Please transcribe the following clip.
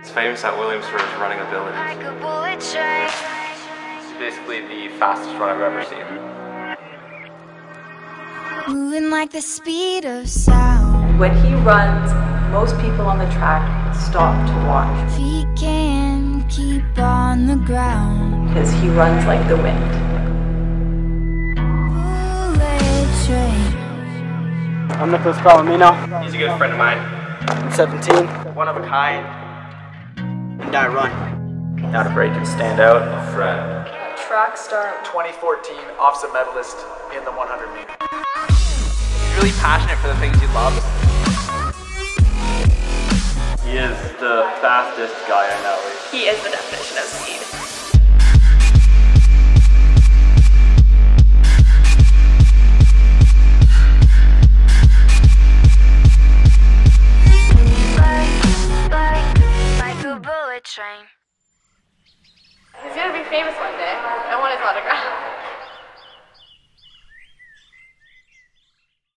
He's famous at Williams for his running Like abilities. a bullet train. He's basically the fastest run I've ever seen. Moving like the speed of sound. When he runs, most people on the track stop to watch Feet can keep on the ground. because he runs like the wind. I'm Nicholas Palomino. He's a good friend of mine. I'm 17. One of a kind. And I run. Not afraid to stand out. A friend. Track star 2014 offset medalist in the 100 meter. He's really passionate for the things he loves. He is the fastest guy I know. He is the definition of speed. Train. He's gonna be famous one day. I want his autograph.